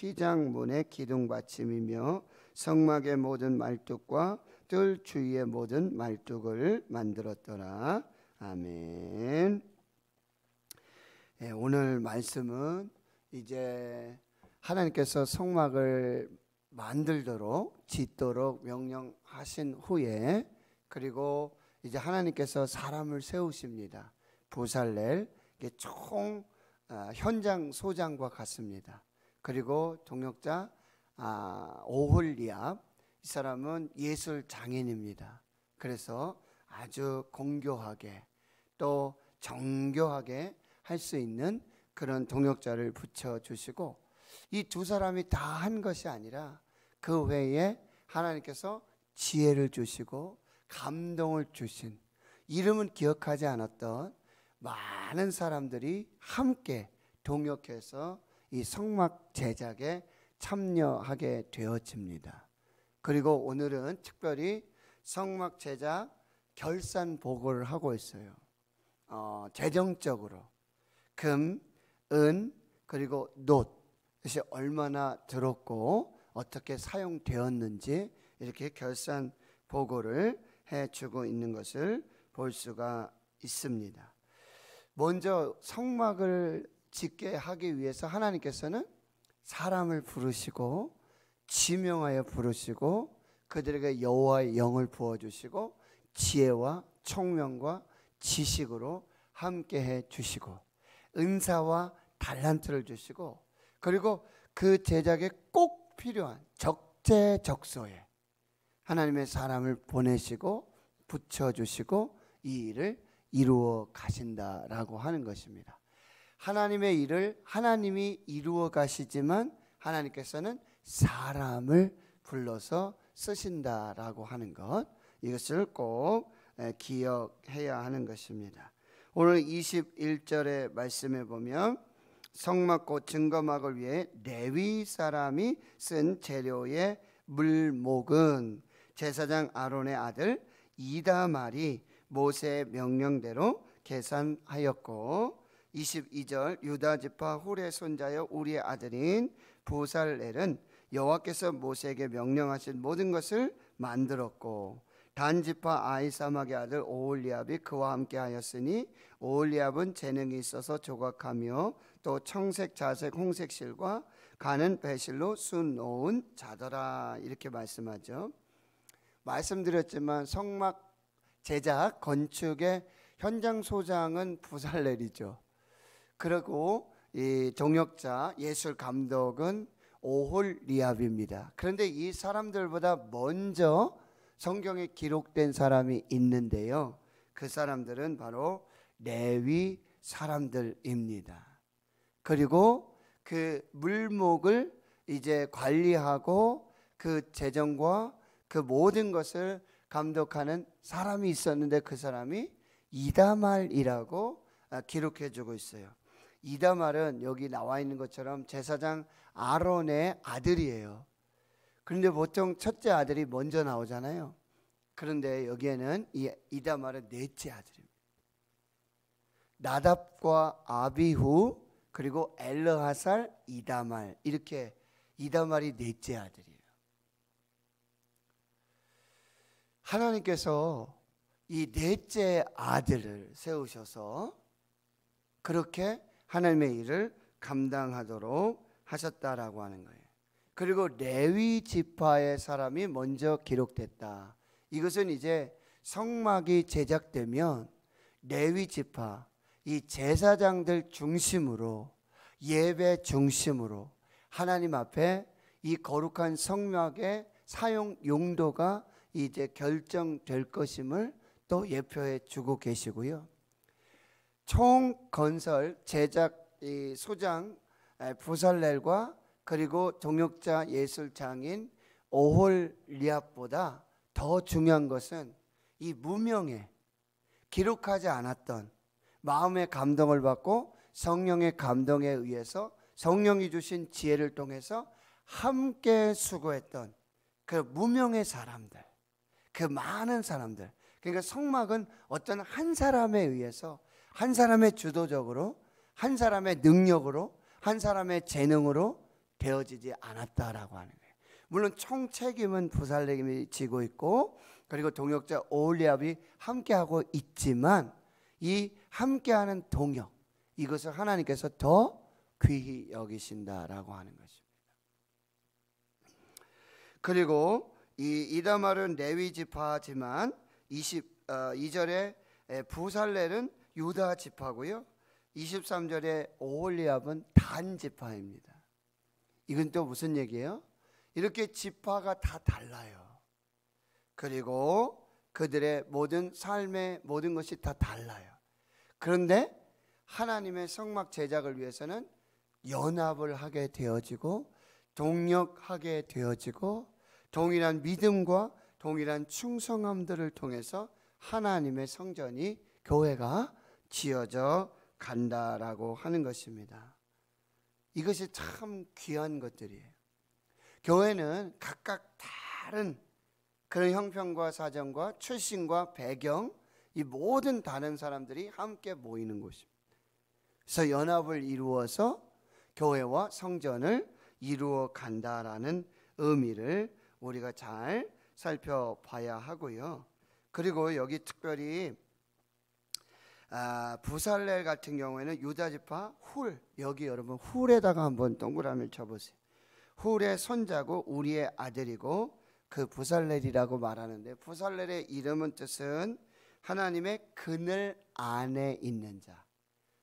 휘장문의 기둥 받침이며 성막의 모든 말뚝과 뜰 주위의 모든 말뚝을 만들었더라. 아멘. 네, 오늘 말씀은 이제 하나님께서 성막을 만들도록 짓도록 명령하신 후에 그리고 이제 하나님께서 사람을 세우십니다. 부살렐 총 아, 현장 소장과 같습니다. 그리고 동역자 아, 오홀리압 이 사람은 예술 장인입니다. 그래서 아주 공교하게 또 정교하게 할 수 있는 그런 동역자를 붙여 주시고 이 두 사람이 다 한 것이 아니라 그 외에 하나님께서 지혜를 주시고 감동을 주신 이름은 기억하지 않았던 많은 사람들이 함께 동역해서 이 성막 제작에 참여하게 되어집니다. 그리고 오늘은 특별히 성막 제작 결산 보고를 하고 있어요. 어, 재정적으로 금, 은, 그리고 놋 이것이 얼마나 들었고 어떻게 사용되었는지 이렇게 결산 보고를 해주고 있는 것을 볼 수가 있습니다. 먼저 성막을 짓게 하기 위해서 하나님께서는 사람을 부르시고 지명하여 부르시고 그들에게 여호와의 영을 부어 주시고 지혜와 총명과 지식으로 함께 해 주시고 은사와 달란트를 주시고 그리고 그 제작에 꼭 필요한 적재적소에 하나님의 사람을 보내시고 붙여 주시고 이 일을 이루어 가신다라고 하는 것입니다. 하나님의 일을 하나님이 이루어 가시지만 하나님께서는 사람을 불러서 쓰신다라고 하는 것 이것을 꼭 기억해야 하는 것입니다. 오늘 21절의 말씀에 보면 성막고 증거막을 위해 레위 사람이 쓴 재료의 물목은 제사장 아론의 아들 이다말이 모세의 명령대로 계산하였고 22절 유다 지파 홀의 손자여 우리의 아들인 부살렐은 여호와께서 모세에게 명령하신 모든 것을 만들었고 단 지파 아이사막의 아들 오홀리압이 그와 함께 하였으니 오홀리압은 재능이 있어서 조각하며 또 청색 자색 홍색 실과 가는 배실로 수놓은 자더라 이렇게 말씀하죠. 말씀드렸지만 성막 제작 건축의 현장 소장은 부살렐이죠. 그리고 이 동역자 예술 감독은 오홀 리압입니다. 그런데 이 사람들보다 먼저 성경에 기록된 사람이 있는데요. 그 사람들은 바로 레위 사람들입니다. 그리고 그 물목을 이제 관리하고 그 재정과 그 모든 것을 감독하는 사람이 있었는데 그 사람이 이다말이라고 기록해 주고 있어요. 이다말은 여기 나와 있는 것처럼 제사장 아론의 아들이에요. 그런데 보통 첫째 아들이 먼저 나오잖아요. 그런데 여기에는 이 이다말은 넷째 아들입니다. 나답과 아비후 그리고 엘르하살 이다말 이렇게 이다말이 넷째 아들이에요. 하나님께서 이 넷째 아들을 세우셔서 그렇게 하나님의 일을 감당하도록 하셨다라고 하는 거예요. 그리고 레위 지파의 사람이 먼저 기록됐다. 이것은 이제 성막이 제작되면 레위 지파 이 제사장들 중심으로 예배 중심으로 하나님 앞에 이 거룩한 성막의 사용 용도가 이제 결정될 것임을 또 예표해 주고 계시고요. 총 건설 제작 소장 부살렐과 그리고 동역자 예술 장인 오홀 리압보다 더 중요한 것은 이 무명에 기록하지 않았던 마음의 감동을 받고 성령의 감동에 의해서 성령이 주신 지혜를 통해서 함께 수고했던 그 무명의 사람들, 그 많은 사람들. 그러니까 성막은 어떤 한 사람에 의해서 한 사람의 주도적으로 한 사람의 능력으로 한 사람의 재능으로 되어지지 않았다라고 하는 거예요. 물론 총 책임은 부살렘이 지고 있고 그리고 동역자 오홀리압이 함께하고 있지만 이 함께하는 동역 이것을 하나님께서 더 귀히 여기신다라고 하는 것입니다. 그리고 이 이다말은 레위 지파지만 20 어, 2절에 부살렐은 유다 지파고요. 23절에 오홀리압은 단 지파입니다. 이건 또 무슨 얘기예요? 이렇게 지파가 다 달라요. 그리고 그들의 모든 삶의 모든 것이 다 달라요. 그런데 하나님의 성막 제작을 위해서는 연합을 하게 되어지고 동력하게 되어지고 동일한 믿음과 동일한 충성함들을 통해서 하나님의 성전이 교회가 지어져 간다라고 하는 것입니다. 이것이 참 귀한 것들이에요. 교회는 각각 다른 그런 형편과 사정과 출신과 배경 이 모든 다른 사람들이 함께 모이는 곳입니다. 그래서 연합을 이루어서 교회와 성전을 이루어 간다라는 의미를 우리가 잘 살펴봐야 하고요. 그리고 여기 특별히 아, 부살렐 같은 경우에는 유다 지파 훌 여기 여러분 훌에다가 한번 동그라미를 쳐보세요. 훌의 손자고 우리의 아들이고 그 부살렐이라고 말하는데 부살렐의 이름은 뜻은 하나님의 그늘 안에 있는 자.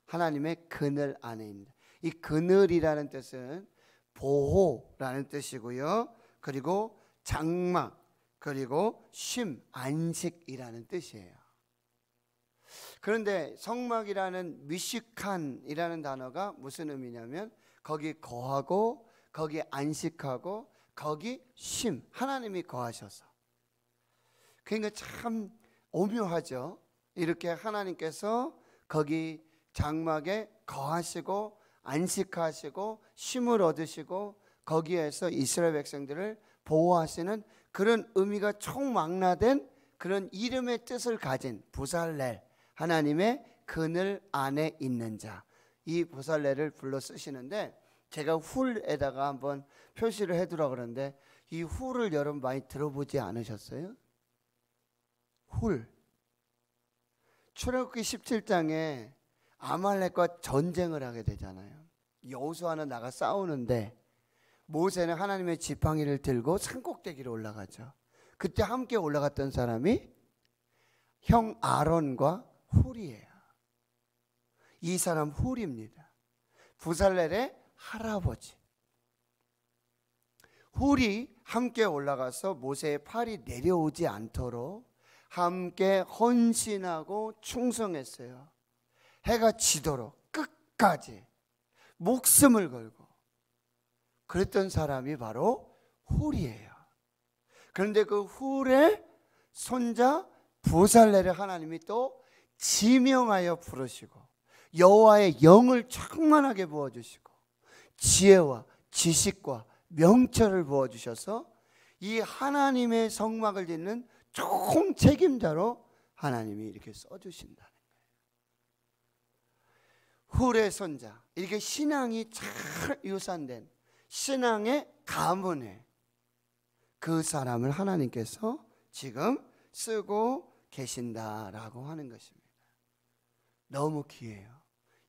하나님의 그늘 안에 있는. 이 그늘이라는 뜻은 보호라는 뜻이고요. 그리고 장막 그리고 쉼 안식이라는 뜻이에요. 그런데 성막이라는 미식한이라는 단어가 무슨 의미냐면 거기 거하고 거기 안식하고 거기 쉼 하나님이 거하셔서 그러니까 참 오묘하죠. 이렇게 하나님께서 거기 장막에 거하시고 안식하시고 쉼을 얻으시고 거기에서 이스라엘 백성들을 보호하시는 그런 의미가 총망라된 그런 이름의 뜻을 가진 부살렐 하나님의 그늘 안에 있는 자. 이 부살렐을 불러 쓰시는데 제가 훌에다가 한번 표시를 해두라 그러는데 이 훌을 여러분 많이 들어보지 않으셨어요? 훌. 출애굽기 17장에 아말렉과 전쟁을 하게 되잖아요. 여호수아는 나가 싸우는데 모세는 하나님의 지팡이를 들고 산꼭대기로 올라가죠. 그때 함께 올라갔던 사람이 형 아론과 훌이에요. 이 사람 훌입니다. 부살렐의 할아버지. 훌이 함께 올라가서 모세의 팔이 내려오지 않도록 함께 헌신하고 충성했어요. 해가 지도록 끝까지 목숨을 걸고 그랬던 사람이 바로 훌이에요. 그런데 그 훌의 손자 부살레를 하나님이 또 지명하여 부르시고 여호와의 영을 충만하게 부어 주시고 지혜와 지식과 명철을 부어 주셔서 이 하나님의 성막을 짓는 총 책임자로 하나님이 이렇게 써 주신다는 거예요. 훌의 손자 이렇게 신앙이 잘 유산된 신앙의 가문에 그 사람을 하나님께서 지금 쓰고 계신다라고 하는 것입니다. 너무 귀해요.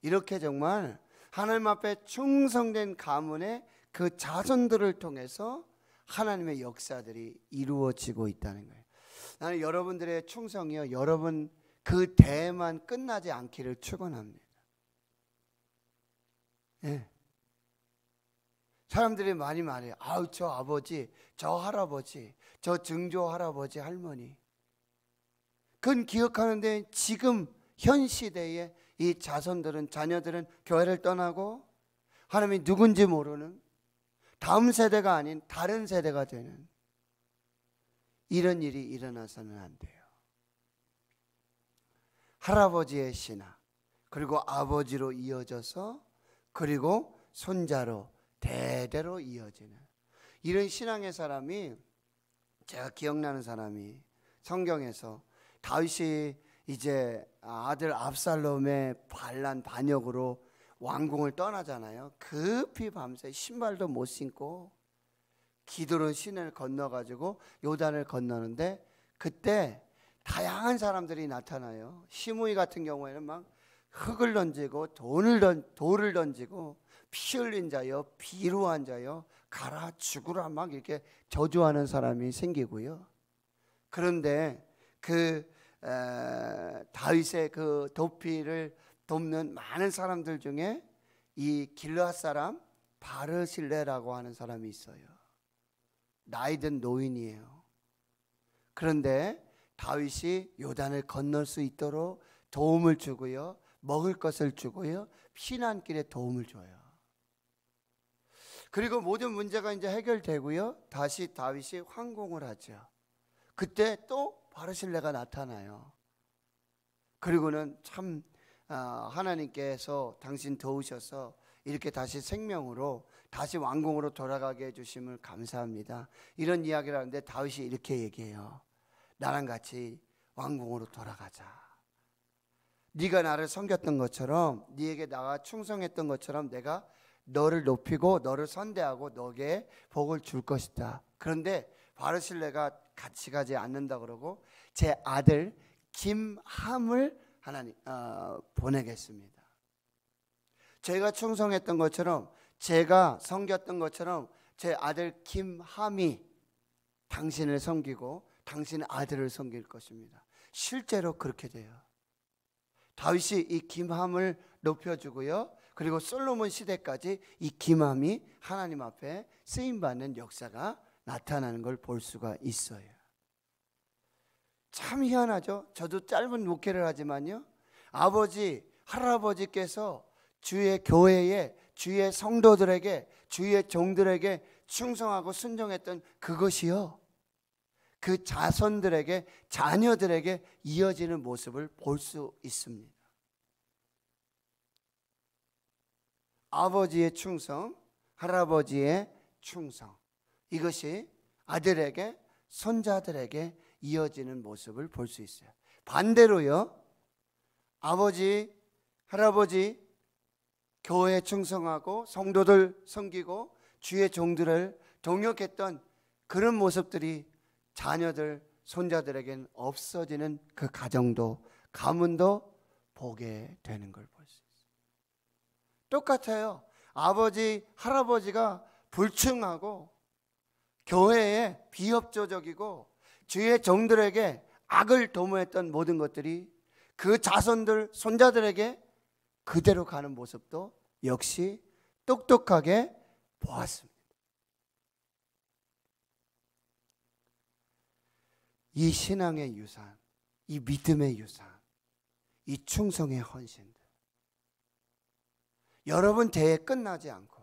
이렇게 정말 하나님 앞에 충성된 가문의 그 자손들을 통해서 하나님의 역사들이 이루어지고 있다는 거예요. 나는 여러분들의 충성이요, 여러분 그 대만 끝나지 않기를 축원합니다. 예. 사람들이 많이 말해요. 아우 저 아버지, 저 할아버지, 저 증조 할아버지 할머니. 그건 기억하는데 지금 현 시대에 이 자손들은 자녀들은 교회를 떠나고 하나님이 누군지 모르는 다음 세대가 아닌 다른 세대가 되는 이런 일이 일어나서는 안 돼요. 할아버지의 신앙 그리고 아버지로 이어져서 그리고 손자로 대대로 이어지는 이런 신앙의 사람이 제가 기억나는 사람이 성경에서 다윗이 이제 아들 압살롬의 반란 반역으로 왕궁을 떠나잖아요. 급히 밤새 신발도 못 신고 기도로 신을 건너가지고 요단을 건너는데 그때 다양한 사람들이 나타나요. 시므이 같은 경우에는 막 흙을 던지고 돈을 던, 돌을 던지고 피 흘린 자여 비루한 자여 가라 죽으라 막 이렇게 저주하는 사람이 생기고요. 그런데 그 에, 다윗의 그 도피를 돕는 많은 사람들 중에 이 길르앗 사람 바르실레라고 하는 사람이 있어요. 나이든 노인이에요. 그런데 다윗이 요단을 건널 수 있도록 도움을 주고요. 먹을 것을 주고요. 피난길에 도움을 줘요. 그리고 모든 문제가 이제 해결되고요. 다시 다윗이 황공을 하죠. 그때 또 바르실레가 나타나요. 그리고는 참 아, 하나님께서 당신 도우셔서 이렇게 다시 생명으로 다시 왕궁으로 돌아가게 해주심을 감사합니다. 이런 이야기를 하는데 다윗이 이렇게 얘기해요. 나랑 같이 왕궁으로 돌아가자. 네가 나를 섬겼던 것처럼 네에게 나가 충성했던 것처럼 내가 너를 높이고 너를 선대하고 너에게 복을 줄 것이다. 그런데 바르실레가 같이 가지 않는다 그러고 제 아들 김함을 하나님 어, 보내겠습니다. 제가 충성했던 것처럼 제가 섬겼던 것처럼 제 아들 김함이 당신을 섬기고 당신의 아들을 섬길 것입니다. 실제로 그렇게 돼요. 다윗이 이 김함을 높여주고요. 그리고 솔로몬 시대까지 이 김함이 하나님 앞에 쓰임 받는 역사가 나타나는 걸 볼 수가 있어요. 참 희한하죠. 저도 짧은 목회를 하지만요. 아버지, 할아버지께서 주의 교회에 주의 성도들에게 주의 종들에게 충성하고 순종했던 그것이요. 그 자손들에게 자녀들에게 이어지는 모습을 볼 수 있습니다. 아버지의 충성, 할아버지의 충성. 이것이 아들에게 손자들에게 이어지는 모습을 볼 수 있어요. 반대로요. 아버지, 할아버지 교회에 충성하고 성도들 섬기고 주의 종들을 동역했던 그런 모습들이 자녀들, 손자들에겐 없어지는 그 가정도 가문도 보게 되는 걸 볼 수 있어요. 똑같아요. 아버지, 할아버지가 불충하고 교회에 비협조적이고 주의 종들에게 악을 도모했던 모든 것들이 그 자손들, 손자들에게 그대로 가는 모습도 역시 똑똑하게 보았습니다. 이 신앙의 유산, 이 믿음의 유산, 이 충성의 헌신들. 여러분 대에 끝나지 않고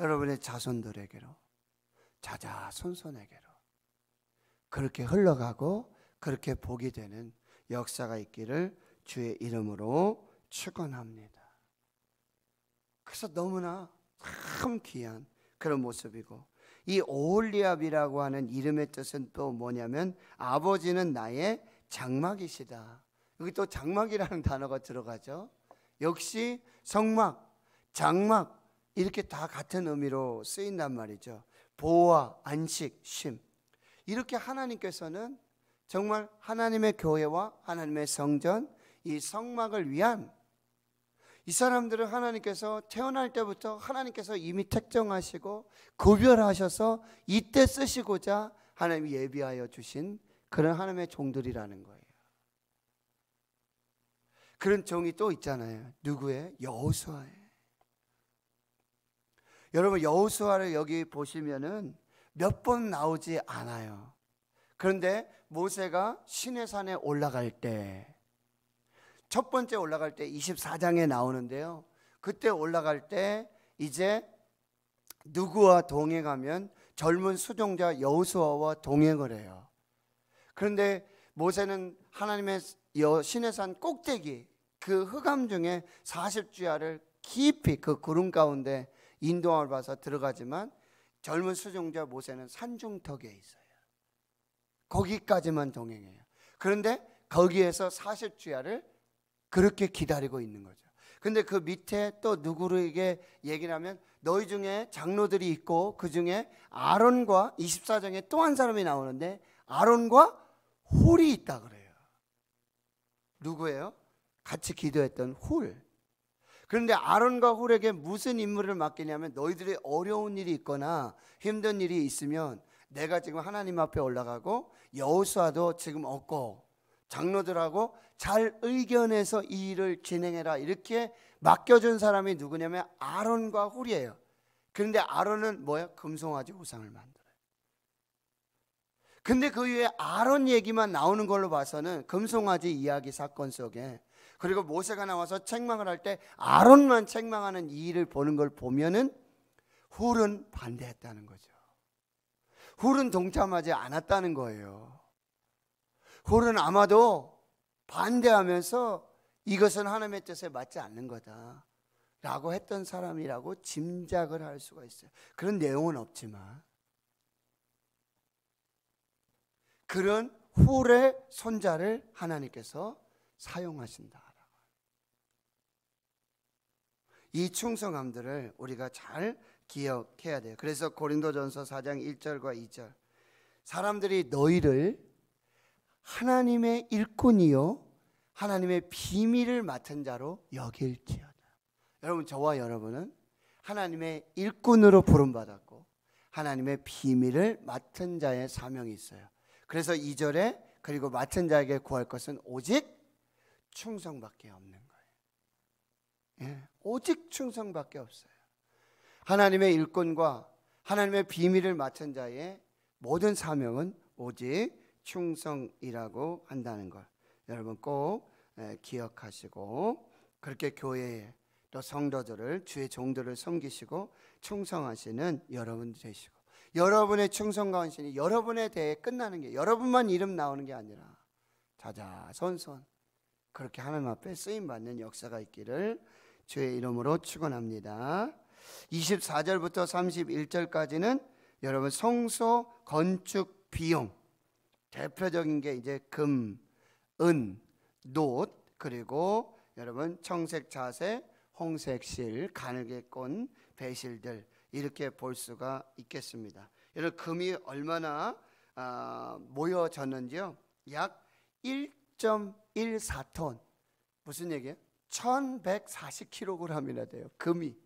여러분의 자손들에게로 자자손손에게로 그렇게 흘러가고 그렇게 보게 되는 역사가 있기를 주의 이름으로 축원합니다. 그래서 너무나 참 귀한 그런 모습이고 이 오홀리압이라고 하는 이름의 뜻은 또 뭐냐면 아버지는 나의 장막이시다. 여기 또 장막이라는 단어가 들어가죠. 역시 성막, 장막 이렇게 다 같은 의미로 쓰인단 말이죠. 보호와 안식, 쉼. 이렇게 하나님께서는 정말 하나님의 교회와 하나님의 성전, 이 성막을 위한 이 사람들을 하나님께서 태어날 때부터 하나님께서 이미 택정하시고 구별하셔서 이때 쓰시고자 하나님이 예비하여 주신 그런 하나님의 종들이라는 거예요. 그런 종이 또 있잖아요. 누구의? 여호수아의. 여러분 여호수아를 여기 보시면은 몇 번 나오지 않아요. 그런데 모세가 시내산에 올라갈 때, 첫 번째 올라갈 때 24장에 나오는데요. 그때 올라갈 때 이제 누구와 동행하면 젊은 수종자 여호수아와 동행을 해요. 그런데 모세는 하나님의 시내산 꼭대기 그 흑암 중에 40주야를 깊이 그 구름 가운데 인도함을 봐서 들어가지만 젊은 수종자 모세는 산중턱에 있어요. 거기까지만 동행해요. 그런데 거기에서 40주야를 그렇게 기다리고 있는 거죠. 근데 그 밑에 또 누구에게 얘기를 하면 너희 중에 장로들이 있고 그 중에 아론과 24장에 또 한 사람이 나오는데 아론과 홀이 있다 그래요. 누구예요? 같이 기도했던 홀. 그런데 아론과 홀에게 무슨 임무를 맡기냐면 너희들이 어려운 일이 있거나 힘든 일이 있으면 내가 지금 하나님 앞에 올라가고 여호수아도 지금 없고 장로들하고 잘 의견해서 이 일을 진행해라 이렇게 맡겨준 사람이 누구냐면 아론과 홀이에요. 그런데 아론은 뭐야? 금송아지 우상을 만들어요. 근데 그 위에 아론 얘기만 나오는 걸로 봐서는 금송아지 이야기 사건 속에 그리고 모세가 나와서 책망을 할 때 아론만 책망하는 이 일을 보는 걸 보면은 훌은 반대했다는 거죠. 훌은 동참하지 않았다는 거예요. 훌은 아마도 반대하면서 이것은 하나님의 뜻에 맞지 않는 거다. 라고 했던 사람이라고 짐작을 할 수가 있어요. 그런 내용은 없지만 그런 훌의 손자를 하나님께서 사용하신다. 이 충성함들을 우리가 잘 기억해야 돼요. 그래서 고린도전서 4장 1절과 2절 사람들이 너희를 하나님의 일꾼이요 하나님의 비밀을 맡은 자로 여길지어다. 여러분 저와 여러분은 하나님의 일꾼으로 부름 받았고 하나님의 비밀을 맡은 자의 사명이 있어요. 그래서 2절에 그리고 맡은 자에게 구할 것은 오직 충성밖에 없는 거예요. 예, 오직 충성밖에 없어요. 하나님의 일꾼과 하나님의 비밀을 맡은 자의 모든 사명은 오직 충성이라고 한다는 걸 여러분 꼭 기억하시고 그렇게 교회에 또 성도들을 주의 종들을 섬기시고 충성하시는 여러분 되시고 여러분의 충성과 헌신이 여러분에 대해 끝나는 게 여러분만 이름 나오는 게 아니라 자자손손 그렇게 하나님 앞에 쓰임 받는 역사가 있기를 주의 이름으로 축원합니다. 24절부터 31절까지는 여러분 성소 건축 비용 대표적인 게 이제 금, 은, 놋 그리고 여러분 청색 자색, 홍색 실, 가늘게 꼰 배실들 이렇게 볼 수가 있겠습니다. 여러분 금이 얼마나 아, 모여졌는지요? 약 1.14톤 무슨 얘기예요? 1140kg이나 돼요. 금이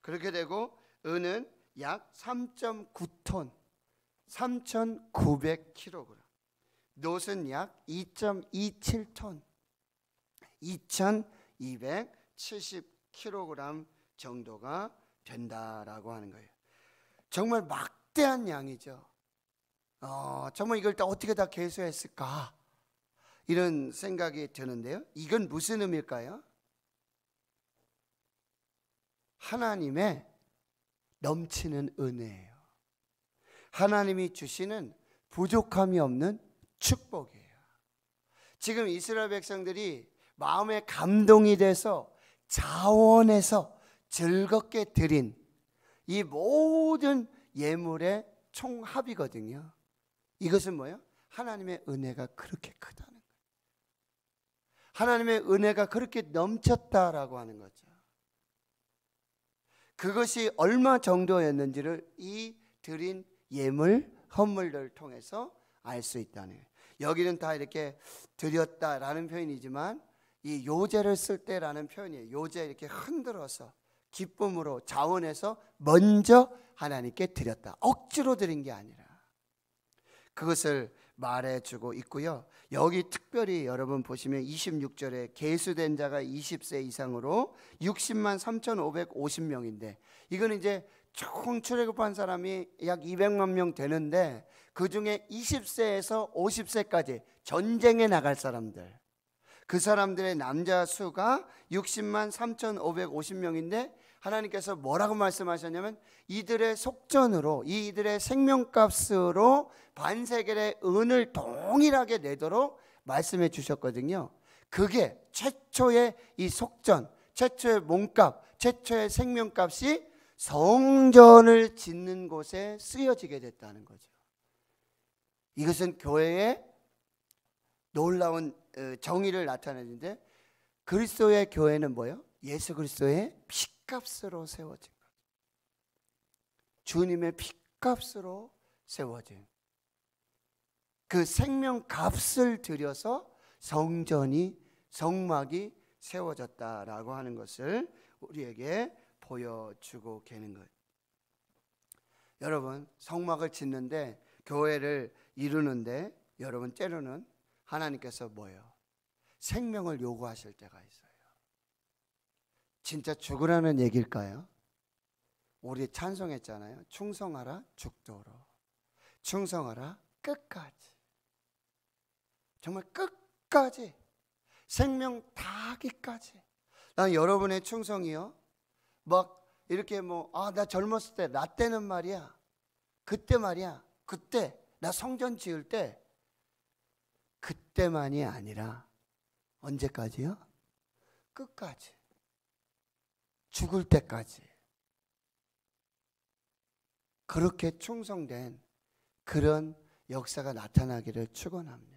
그렇게 되고 은은 약 3.9톤 3,900kg. 놋은 약 2.27톤 2,270kg 정도가 된다라고 하는 거예요. 정말 막대한 양이죠. 어, 정말 이걸 다 어떻게 다 계수했을까? 이런 생각이 드는데요. 이건 무슨 의미일까요? 하나님의 넘치는 은혜예요. 하나님이 주시는 부족함이 없는 축복이에요. 지금 이스라엘 백성들이 마음에 감동이 돼서 자원해서 즐겁게 드린 이 모든 예물의 총합이거든요. 이것은 뭐예요? 하나님의 은혜가 그렇게 거예요. 하나님의 은혜가 그렇게 넘쳤다라고 하는 거죠. 그것이 얼마 정도였는지를 이 드린 예물, 헌물들을 통해서 알 수 있다는 거예요. 여기는 다 이렇게 드렸다라는 표현이지만 이 요제를 쓸 때라는 표현이에요. 요제 이렇게 흔들어서 기쁨으로 자원해서 먼저 하나님께 드렸다. 억지로 드린 게 아니라 그것을 말해주고 있고요. 여기 특별히 여러분 보시면 26절에 계수된 자가 20세 이상으로 60만 3,550명인데 이거는 이제 총 출애굽한 사람이 약 200만 명 되는데 그 중에 20세에서 50세까지 전쟁에 나갈 사람들 그 사람들의 남자 수가 60만 3,550명인데 하나님께서 뭐라고 말씀하셨냐면 이들의 속전으로 이들의 생명값으로 반세겔의 은을 동일하게 내도록 말씀해 주셨거든요. 그게 최초의 이 속전, 최초의 몸값, 최초의 생명값이 성전을 짓는 곳에 쓰여지게 됐다는 거죠. 이것은 교회의 놀라운 어, 정의를 나타내는데 그리스도의 교회는 뭐요? 예수 그리스도의 피값으로 세워진 것. 주님의 피값으로 세워진 그 생명 값을 들여서 성전이 성막이 세워졌다라고 하는 것을 우리에게 보여주고 계는 것. 여러분 성막을 짓는데 교회를 이루는데 여러분 때로는 하나님께서 뭐예요? 생명을 요구하실 때가 있어요. 진짜 죽으라는 얘기일까요? 우리 찬송했잖아요. 충성하라 죽도록. 충성하라 끝까지. 정말 끝까지. 생명 다하기까지. 난 여러분의 충성이요. 막 이렇게 뭐, 아, 나 젊었을 때, 나 때는 말이야. 그때 말이야. 그때, 나 성전 지을 때, 그때만이 아니라, 언제까지요? 끝까지. 죽을 때까지. 그렇게 충성된 그런 역사가 나타나기를 축원합니다.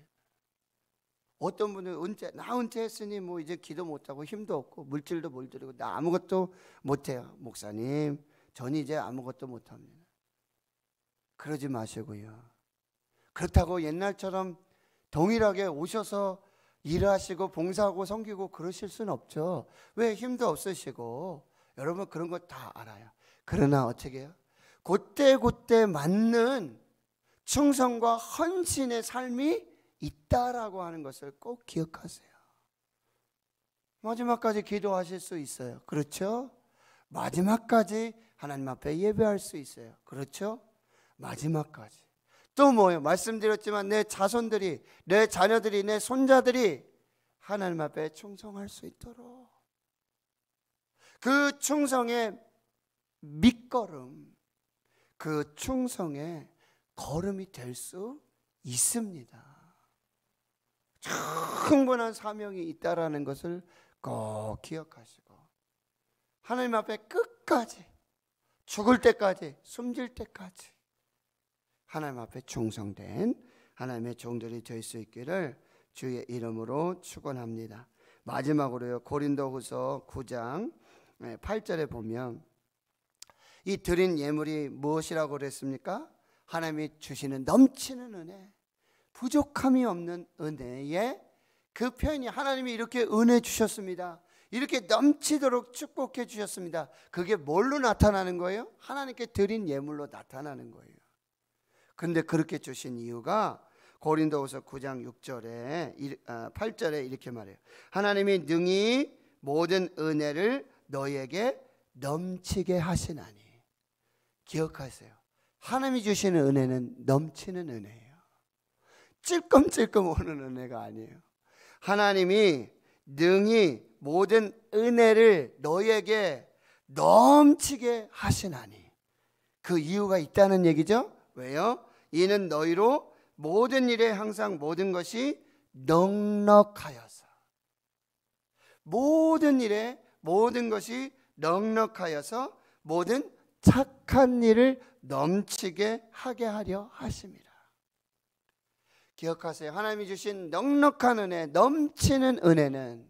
어떤 분은 은퇴, 나 은퇴했으니 뭐 이제 기도 못하고 힘도 없고 물질도 못 드리고 나 아무것도 못해요. 목사님, 전 이제 아무것도 못합니다. 그러지 마시고요. 그렇다고 옛날처럼 동일하게 오셔서 일하시고 봉사하고 섬기고 그러실 수는 없죠. 왜 힘도 없으시고 여러분 그런 거 다 알아요. 그러나 어떻게 해요? 그때 그때 맞는 충성과 헌신의 삶이 있다라고 하는 것을 꼭 기억하세요. 마지막까지 기도하실 수 있어요. 그렇죠? 마지막까지 하나님 앞에 예배할 수 있어요. 그렇죠? 마지막까지. 또 뭐예요? 말씀드렸지만 내 자손들이, 내 자녀들이, 내 손자들이 하나님 앞에 충성할 수 있도록 그 충성의 밑거름, 그 충성의 걸음이 될 수 있습니다. 충분한 사명이 있다라는 것을 꼭 기억하시고 하나님 앞에 끝까지 죽을 때까지 숨질 때까지 하나님 앞에 충성된 하나님의 종들이 될 수 있기를 주의 이름으로 축원합니다. 마지막으로요. 고린도후서 9장 8절에 보면 이 드린 예물이 무엇이라고 그랬습니까? 하나님이 주시는 넘치는 은혜. 부족함이 없는 은혜에 그 표현이 하나님이 이렇게 은혜 주셨습니다. 이렇게 넘치도록 축복해 주셨습니다. 그게 뭘로 나타나는 거예요? 하나님께 드린 예물로 나타나는 거예요. 근데 그렇게 주신 이유가 고린도후서 9장 6절에 8절에 이렇게 말해요. 하나님이 능히 모든 은혜를 너에게 넘치게 하시나니 기억하세요. 하나님이 주시는 은혜는 넘치는 은혜예요. 찔끔찔끔 오는 은혜가 아니에요. 하나님이 능히 모든 은혜를 너에게 넘치게 하시나니 그 이유가 있다는 얘기죠. 왜요? 이는 너희로 모든 일에 항상 모든 것이 넉넉하여서 모든 일에 모든 것이 넉넉하여서 모든 착한 일을 넘치게 하게 하려 하십니다. 기억하세요. 하나님이 주신 넉넉한 은혜, 넘치는 은혜는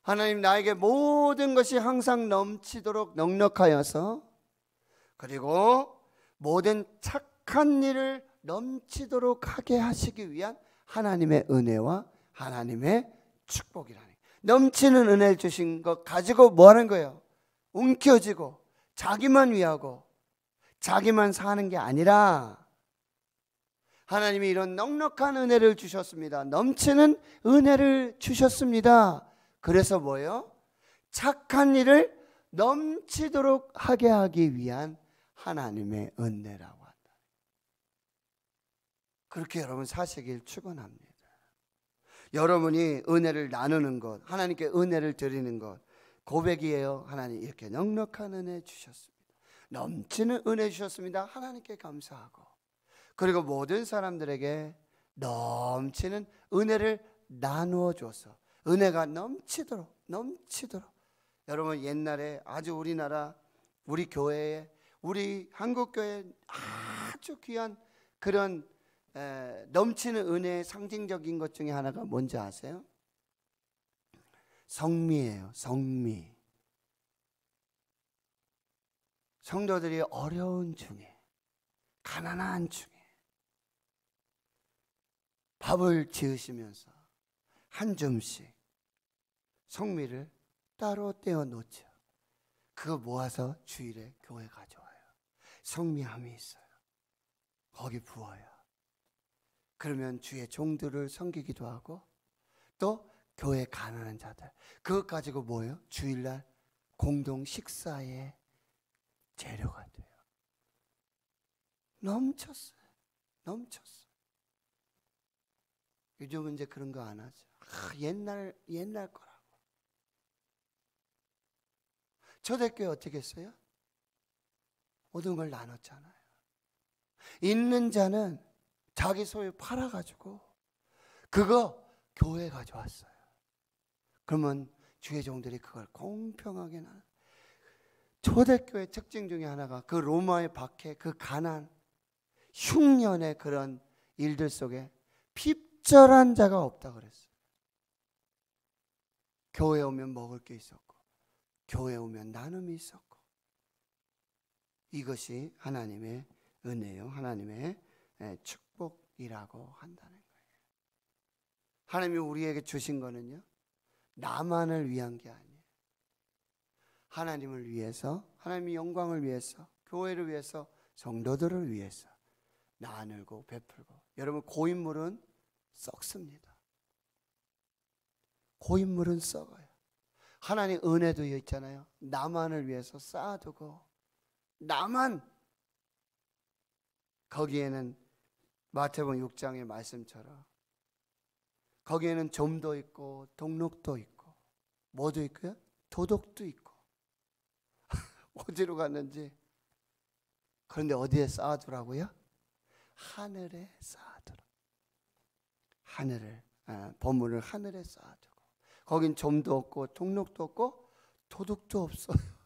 하나님 나에게 모든 것이 항상 넘치도록 넉넉하여서 그리고 모든 착한 일을 넘치도록 하게 하시기 위한 하나님의 은혜와 하나님의 축복이라는 넘치는 은혜를 주신 것 가지고 뭐 하는 거예요? 움켜쥐고 자기만 위하고 자기만 사는 게 아니라 하나님이 이런 넉넉한 은혜를 주셨습니다. 넘치는 은혜를 주셨습니다. 그래서 뭐예요? 착한 일을 넘치도록 하게 하기 위한 하나님의 은혜라고 한다. 그렇게 여러분 사시길 축원합니다. 여러분이 은혜를 나누는 것, 하나님께 은혜를 드리는 것 고백이에요. 하나님 이렇게 넉넉한 은혜 주셨습니다. 넘치는 은혜 주셨습니다. 하나님께 감사하고 그리고 모든 사람들에게 넘치는 은혜를 나누어 줘서 은혜가 넘치도록 넘치도록 여러분 옛날에 아주 우리나라 우리 교회에 우리 한국 교회 아주 귀한 그런 에, 넘치는 은혜의 상징적인 것 중에 하나가 뭔지 아세요? 성미예요. 성미. 성도들이 어려운 중에 가난한 중에 밥을 지으시면서 한 줌씩 성미를 따로 떼어 놓죠. 그거 모아서 주일에 교회 가져와요. 성미함이 있어요. 거기 부어요. 그러면 주의 종들을 섬기기도 하고 또 교회 가난한 자들 그것 가지고 뭐예요? 주일날 공동 식사의 재료가 돼요. 넘쳤어요. 넘쳤어요. 요즘은 이제 그런 거 안 하죠. 아, 옛날 옛날 거라고. 초대교회 어떻게 했어요? 모든 걸 나눴잖아요. 있는 자는 자기 소유 팔아가지고 그거 교회 가져왔어요. 그러면 주의 종들이 그걸 공평하게 나. 초대교회 특징 중에 하나가 그 로마의 박해, 그 가난, 흉년의 그런 일들 속에 핍절한 자가 없다 그랬어요. 교회 오면 먹을 게 있었고, 교회 오면 나눔이 있었고, 이것이 하나님의 은혜요, 하나님의 축 복이라고 한다는 거예요. 하나님이 우리에게 주신 거는요, 나만을 위한 게 아니에요. 하나님을 위해서, 하나님의 영광을 위해서, 교회를 위해서, 성도들을 위해서 나누고 베풀고. 여러분 고인물은 썩습니다. 고인물은 썩어요. 하나님 은혜도 있잖아요. 나만을 위해서 쌓아두고 나만 거기에는 마태복음 6장의 말씀처럼 거기에는 점도 있고 동록도 있고 뭐도 있고요? 도덕도 있고 어디로 갔는지 그런데 어디에 쌓아두라고요? 하늘에 쌓아두라. 하늘을 아, 보물을 하늘에 쌓아두고 거긴 점도 없고 통록도 없고 도둑도 없어요.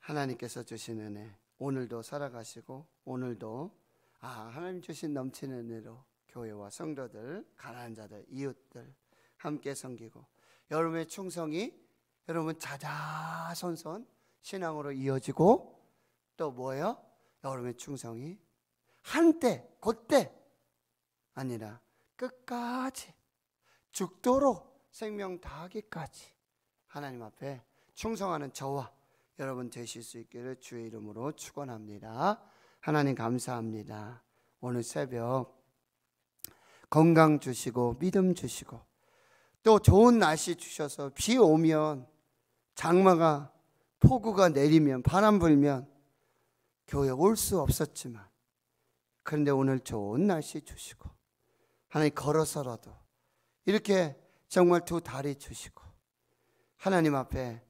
하나님께서 주신 은혜 오늘도 살아가시고 오늘도 아 하나님 주신 넘치는 은혜로 교회와 성도들 가난한 자들 이웃들 함께 섬기고 여러분의 충성이 여러분 자자손손 신앙으로 이어지고 또 뭐예요? 여러분의 충성이 한때 그때 아니라 끝까지 죽도록 생명 다하기까지 하나님 앞에 충성하는 저와 여러분 되실 수 있기를 주의 이름으로 축원합니다. 하나님 감사합니다. 오늘 새벽 건강 주시고 믿음 주시고 또 좋은 날씨 주셔서 비 오면 장마가 폭우가 내리면 바람 불면 교회 올 수 없었지만 그런데 오늘 좋은 날씨 주시고 하나님 걸어서라도 이렇게 정말 두 다리 주시고 하나님 앞에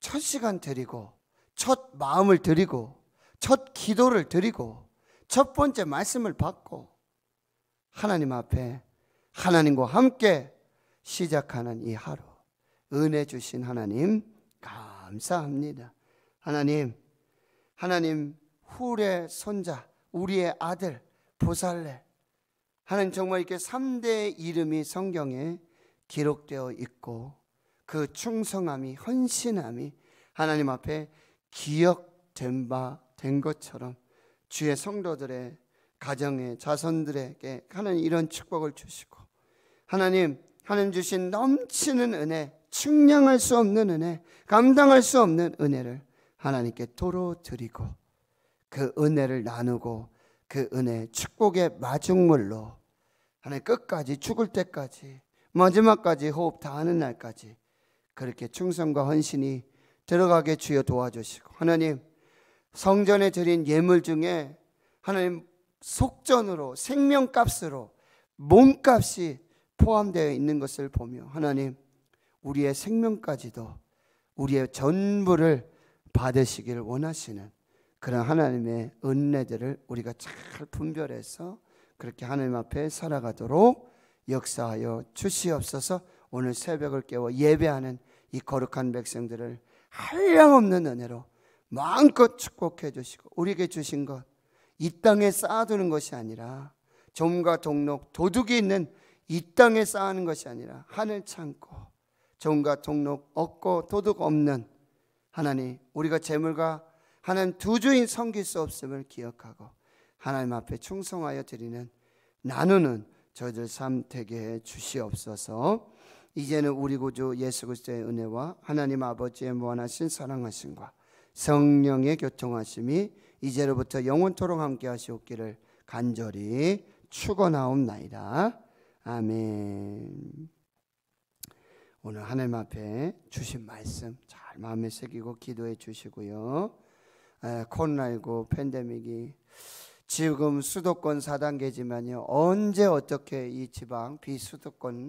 첫 시간 드리고 첫 마음을 드리고 첫 기도를 드리고 첫 번째 말씀을 받고 하나님 앞에 하나님과 함께 시작하는 이 하루 은혜 주신 하나님 감사합니다. 하나님 하나님 훌의 손자 우리의 아들 보살레 하나님 정말 이렇게 3대 이름이 성경에 기록되어 있고 그 충성함이 헌신함이 하나님 앞에 기억된 바 된 것처럼 주의 성도들의 가정의 자손들에게 하나님 이런 축복을 주시고 하나님 하나님 주신 넘치는 은혜 측량할 수 없는 은혜 감당할 수 없는 은혜를 하나님께 도로 드리고 그 은혜를 나누고 그 은혜 축복의 마중물로 하나님 끝까지 죽을 때까지 마지막까지 호흡 다하는 날까지 그렇게 충성과 헌신이 들어가게 주여 도와주시고 하나님 성전에 드린 예물 중에 하나님 속전으로 생명값으로 몸값이 포함되어 있는 것을 보며 하나님 우리의 생명까지도 우리의 전부를 받으시기를 원하시는 그런 하나님의 은혜들을 우리가 잘 분별해서 그렇게 하나님 앞에 살아가도록 역사하여 주시옵소서. 오늘 새벽을 깨워 예배하는 이 거룩한 백성들을 한량없는 은혜로 마음껏 축복해 주시고 우리에게 주신 것 이 땅에 쌓아두는 것이 아니라 점과 동록 도둑이 있는 이 땅에 쌓는 것이 아니라 하늘 창고 종과 종록 없고 도둑 없는 하나님 우리가 재물과 하나님 두 주인 섬길 수 없음을 기억하고 하나님 앞에 충성하여 드리는 나누는 저희들 삶 되게 해 주시옵소서. 이제는 우리 구주 예수 그리스도의 은혜와 하나님 아버지의 무한하신 사랑하심과 성령의 교통하심이 이제로부터 영원토록 함께 하시옵기를 간절히 축원하옵나이다. 아멘. 오늘 하나님 앞에 주신 말씀 잘 마음에 새기고 기도해 주시고요. 코로나19 팬데믹이 지금 수도권 4단계지만요. 언제 어떻게 이 지방 비수도권